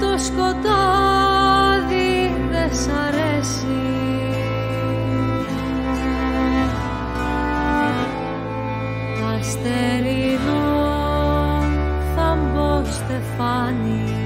το σκοτάδι δεν σ' αρέσει. Αστερινό θα μπω στεφάνι.